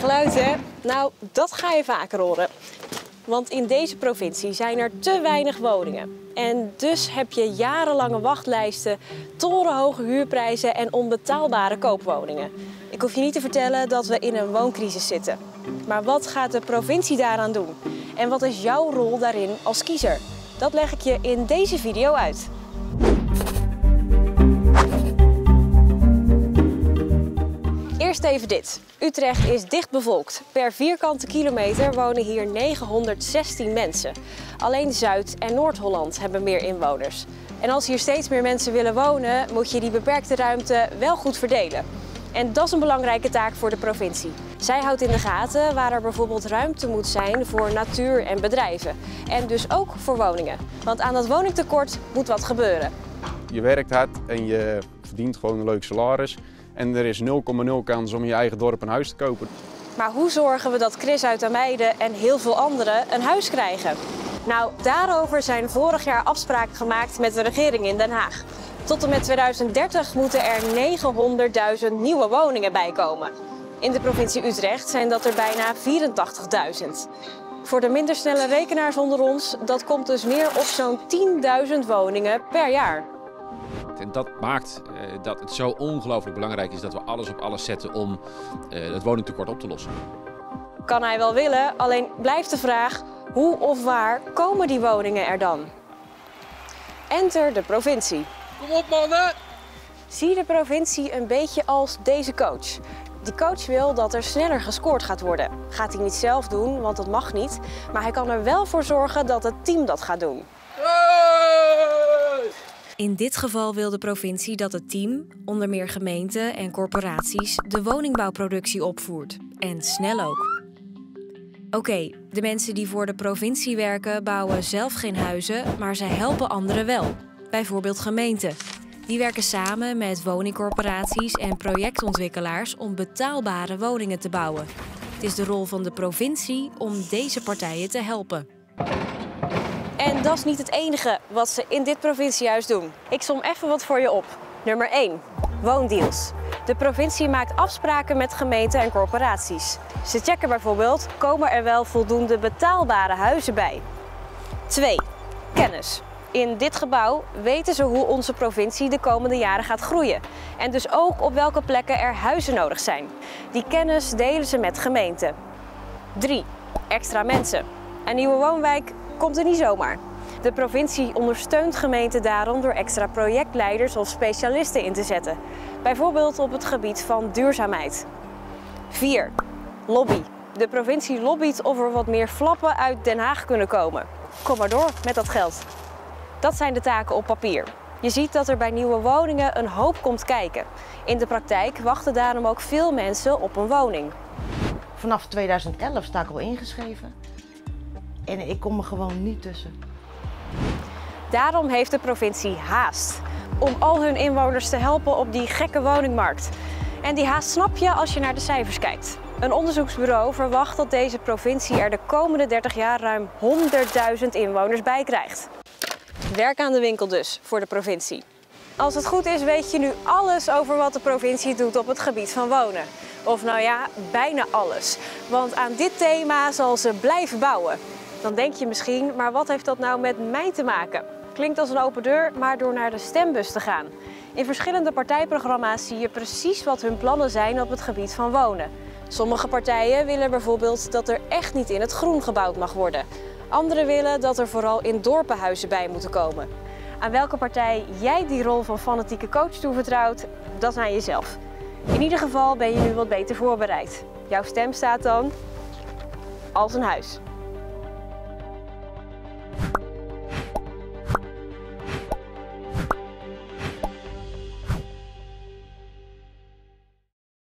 geluid hè? Nou, dat ga je vaker horen. Want in deze provincie zijn er te weinig woningen. En dus heb je jarenlange wachtlijsten, torenhoge huurprijzen en onbetaalbare koopwoningen. Ik hoef je niet te vertellen dat we in een wooncrisis zitten. Maar wat gaat de provincie daaraan doen? En wat is jouw rol daarin als kiezer? Dat leg ik je in deze video uit. Even dit. Utrecht is dicht bevolkt. Per vierkante kilometer wonen hier 916 mensen. Alleen Zuid- en Noord-Holland hebben meer inwoners. En als hier steeds meer mensen willen wonen, moet je die beperkte ruimte wel goed verdelen. En dat is een belangrijke taak voor de provincie. Zij houdt in de gaten waar er bijvoorbeeld ruimte moet zijn voor natuur en bedrijven. En dus ook voor woningen. Want aan dat woningtekort moet wat gebeuren. Je werkt hard en je verdient gewoon een leuk salaris. En er is 0,0 kans om je eigen dorp een huis te kopen. Maar hoe zorgen we dat Chris uit Ameide en heel veel anderen een huis krijgen? Nou, daarover zijn vorig jaar afspraken gemaakt met de regering in Den Haag. Tot en met 2030 moeten er 900.000 nieuwe woningen bijkomen. In de provincie Utrecht zijn dat er bijna 84.000. Voor de minder snelle rekenaars onder ons, dat komt dus neer op zo'n 10.000 woningen per jaar. En dat maakt uh, dat het zo ongelooflijk belangrijk is dat we alles op alles zetten om uh, het woningtekort op te lossen. Kan hij wel willen, alleen blijft de vraag hoe of waar komen die woningen er dan? Enter de provincie. Kom op mannen! Zie de provincie een beetje als deze coach. Die coach wil dat er sneller gescoord gaat worden. Gaat hij niet zelf doen, want dat mag niet. Maar hij kan er wel voor zorgen dat het team dat gaat doen. In dit geval wil de provincie dat het team, onder meer gemeenten en corporaties, de woningbouwproductie opvoert. En snel ook. Oké, de mensen die voor de provincie werken bouwen zelf geen huizen, maar zij helpen anderen wel. Bijvoorbeeld gemeenten. Die werken samen met woningcorporaties en projectontwikkelaars om betaalbare woningen te bouwen. Het is de rol van de provincie om deze partijen te helpen. Dat is niet het enige wat ze in dit provinciehuis doen. Ik som even wat voor je op. Nummer 1. Woondeals. De provincie maakt afspraken met gemeenten en corporaties. Ze checken bijvoorbeeld, komen er wel voldoende betaalbare huizen bij? 2. Kennis. In dit gebouw weten ze hoe onze provincie de komende jaren gaat groeien. En dus ook op welke plekken er huizen nodig zijn. Die kennis delen ze met gemeenten. 3. Extra mensen. Een nieuwe woonwijk komt er niet zomaar. De provincie ondersteunt gemeenten daarom door extra projectleiders of specialisten in te zetten. Bijvoorbeeld op het gebied van duurzaamheid. 4. Lobby. De provincie lobbyt of er wat meer flappen uit Den Haag kunnen komen. Kom maar door met dat geld. Dat zijn de taken op papier. Je ziet dat er bij nieuwe woningen een hoop komt kijken. In de praktijk wachten daarom ook veel mensen op een woning. Vanaf 2011 sta ik al ingeschreven. En ik kom er gewoon niet tussen. Daarom heeft de provincie haast om al hun inwoners te helpen op die gekke woningmarkt. En die haast snap je als je naar de cijfers kijkt. Een onderzoeksbureau verwacht dat deze provincie er de komende 30 jaar ruim 100.000 inwoners bij krijgt. Werk aan de winkel dus voor de provincie. Als het goed is weet je nu alles over wat de provincie doet op het gebied van wonen. Of nou ja, bijna alles. Want aan dit thema zal ze blijven bouwen. Dan denk je misschien, maar wat heeft dat nou met mij te maken? Klinkt als een open deur, maar door naar de stembus te gaan. In verschillende partijprogramma's zie je precies wat hun plannen zijn op het gebied van wonen. Sommige partijen willen bijvoorbeeld dat er echt niet in het groen gebouwd mag worden. Anderen willen dat er vooral in dorpenhuizen bij moeten komen. Aan welke partij jij die rol van fanatieke coach toevertrouwt, dat is aan jezelf. In ieder geval ben je nu wat beter voorbereid. Jouw stem staat dan als een huis.